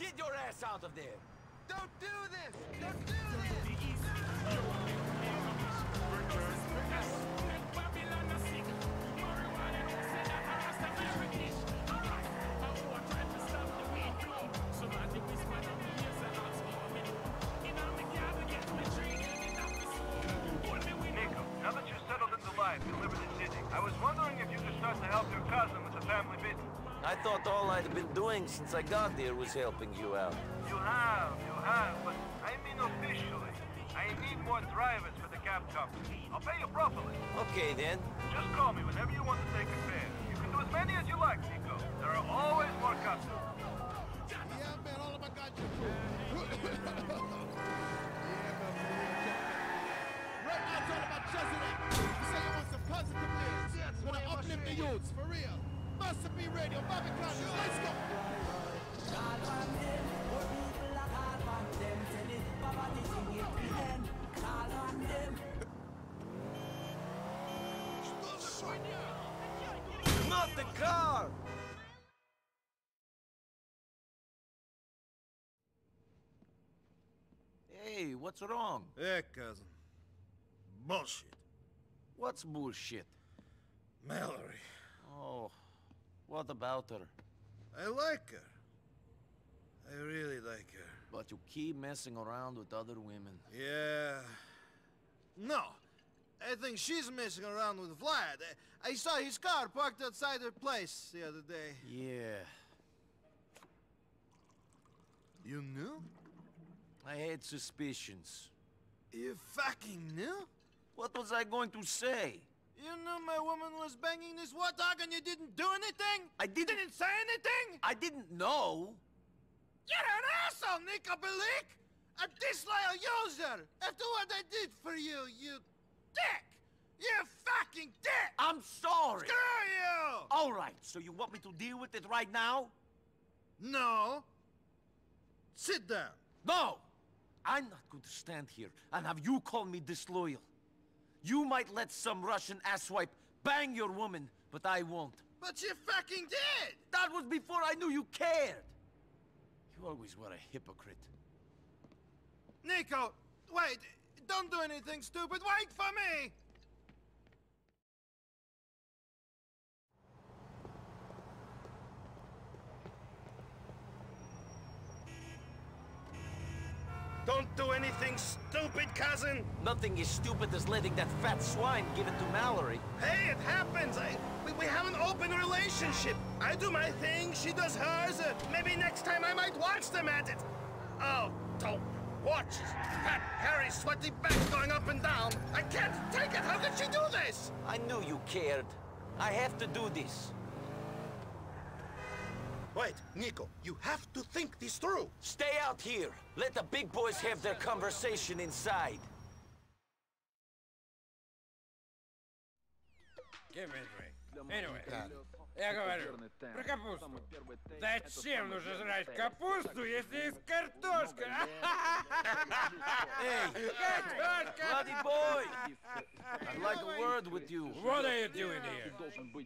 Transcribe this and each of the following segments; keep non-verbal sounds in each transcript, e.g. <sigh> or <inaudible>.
Get your ass out of there! Don't do this! Don't do this! Thought all I'd been doing since I got here was helping you out. You have, you have, but I mean officially. I need more drivers for the cab company. I'll pay you properly. Okay then. Just call me whenever you want to Not the car! Hey, what's wrong? Yeah, cousin. Bullshit. What's bullshit? Mallorie. Oh, what about her? I like her. I really like her. But you keep messing around with other women. Yeah. No. I think she's messing around with Vlad. I, saw his car parked outside her place the other day. Yeah, You knew? I had suspicions. You fucking knew? What was I going to say? You knew my woman was banging this war dog and you didn't do anything? I didn't- Didn't say anything? I didn't know. You're an asshole, Niko Bellic! A disloyal user! After what I did for you, you dick! You fucking dick! I'm sorry. Screw you! All right, so you want me to deal with it right now? No. Sit down. No! I'm not going to stand here and have you call me disloyal. You might let some Russian asswipe bang your woman, but I won't. But you fucking did! That was before I knew you cared. You always were a hypocrite. Niko, wait. Don't do anything stupid. Wait for me! Don't do anything stupid, cousin! Nothing is stupid as letting that fat swine give it to Mallorie. Hey, it happens! I, we, we have an open relationship! I do my thing, she does hers. Uh, maybe next time I might watch them at it! Oh, don't watch! Fat, hairy, sweaty back going up and down! I can't take it! How could she do this? I knew you cared. I have to do this. Wait, Niko, you have to think this through! Stay out here. Let the big boys have their conversation inside. Give me a drink. Anyway, я говорю, про капусту. Зачем нужно жрать капусту, если есть картошка? Эй, картошка! Bloody boy! I'd like a word with you. What are you doing here?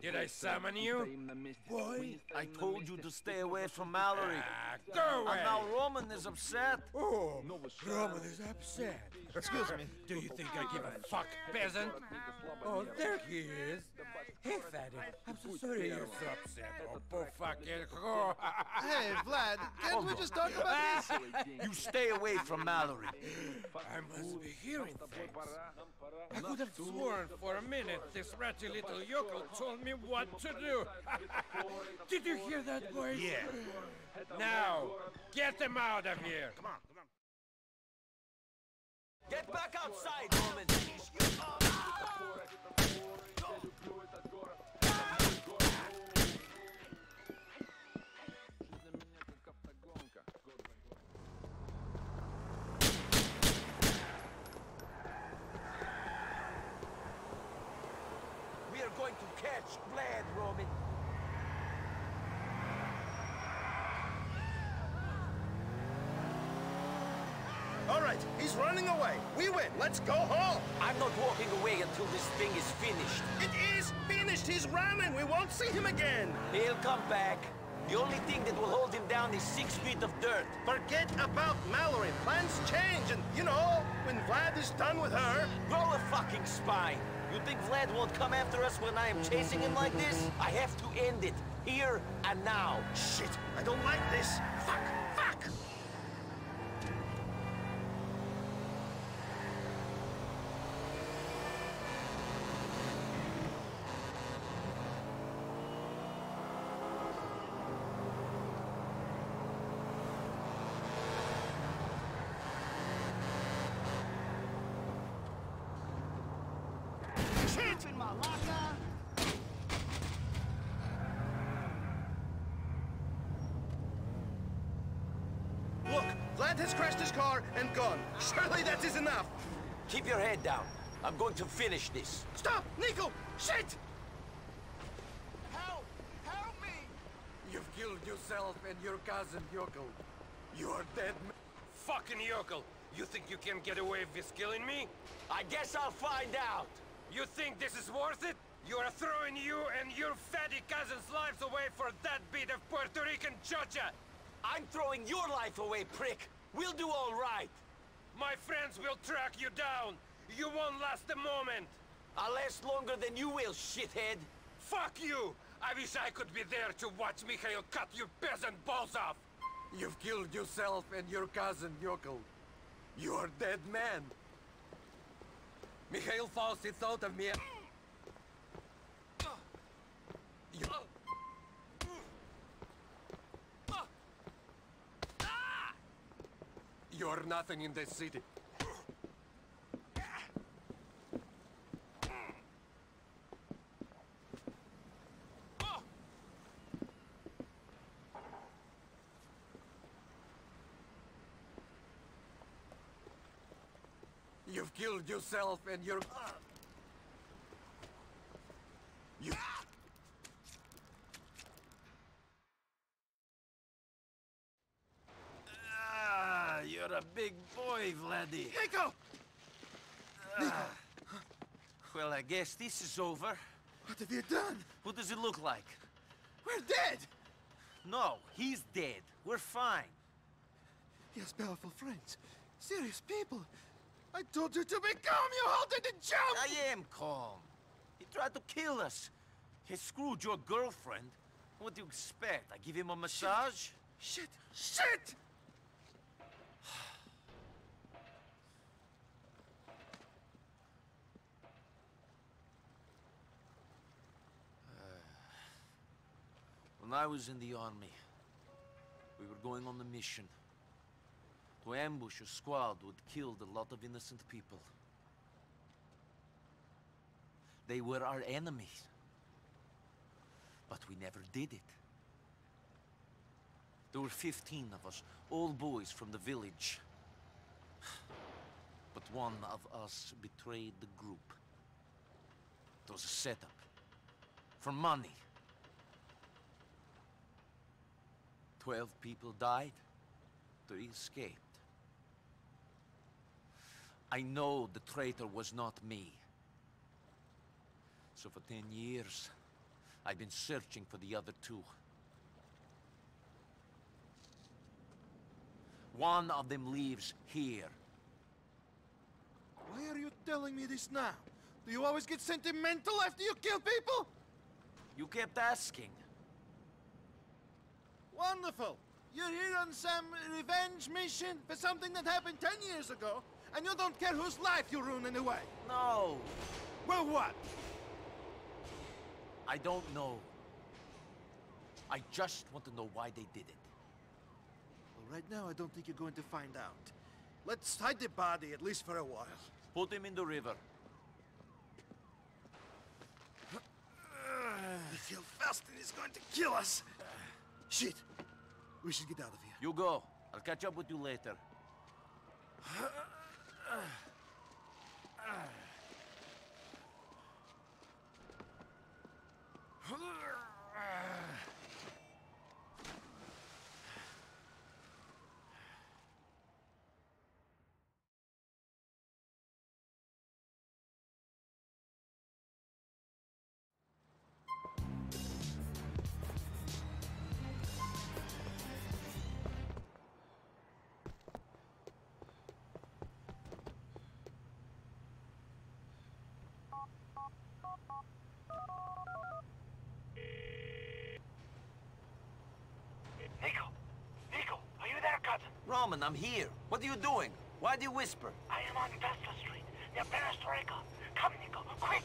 Did I summon you? Boy, I told you to stay away from Mallorie. Ah, go away! And now Roman is upset. Oh, Roman is upset. Excuse me. Do you think I give a fuck, peasant? Oh, there he is. Hey, fatty, I'm so sorry you're so upset. Oh, poor fucking. Oh, ah, ah, ah, hey, Vlad, can't we oh, just talk about this? You stay away from Mallorie. I must be hearing things. I could have sworn for a minute this ratty little yokel told me what to do. <laughs> Did you hear that, voice? Yeah. Now, get them out of here. Come on, come on. Get back outside, Roman. We are going catch Vlad, Roman. All right, he's running away. We win. Let's go home. I'm not walking away until this thing is finished. It is finished. He's running. We won't see him again. He'll come back. The only thing that will hold him down is six feet of dirt. Forget about Mallorie. Plans change, and you know, Vlad is done with her. Grow a fucking spine. You think Vlad won't come after us when I am chasing him like this? I have to end it. Here and now. Shit, I don't like this. Fuck, fuck! Shit! In my locker. Look, Vlad has crashed his car and gone. Surely that is enough. Keep your head down. I'm going to finish this. Stop! Niko! Shit! Help! Help me! You've killed yourself and your cousin Yokel. You are dead man. Fucking Yokel! You think you can get away with killing me? I guess I'll find out. You think this is worth it? You are throwing you and your fatty cousin's lives away for that bit of Puerto Rican chocha! I'm throwing your life away, prick. We'll do all right. My friends will track you down! You won't last a moment! I'll last longer than you will, shithead. Fuck you! I wish I could be there to watch Mikhail cut your peasant balls off! You've killed yourself and your cousin Yokel. You are dead man. Mikhail Faustin thought of me. You... You're nothing in this city. You've killed yourself and your... You... Ah, you're a big boy, Vladdy. Niko! Ah. Well, I guess this is over. What have you done? What does it look like? We're dead! No, he's dead. We're fine. He has powerful friends. Serious people. I told you to be calm, you halted the jump! I am calm. He tried to kill us. He screwed your girlfriend. What do you expect? I give him a massage? Shit! Shit! When I was in the army, we were going on a mission to ambush a squad who'd killed a lot of innocent people. They were our enemies. But we never did it. There were 15 of us, all boys from the village. But one of us betrayed the group. It was a setup. For money. Twelve people died. Three escaped. I know the traitor was not me. So for ten years, I've been searching for the other two. One of them lives here. Why are you telling me this now? Do you always get sentimental after you kill people? You kept asking. Wonderful! You're here on some revenge mission for something that happened ten years ago, and you don't care whose life you ruin anyway. No, Well, what? I don't know. I just want to know why they did it. Well, right now, I don't think you're going to find out. Let's hide the body, at least for a while. Put him in the river. Mikhail Faustin he's going to kill us! Shit! We should get out of here. You go. I'll catch up with you later. I'm here. What are you doing? Why do you whisper? I am on Vespa Street, near Perestroika. Come, Niko, quick!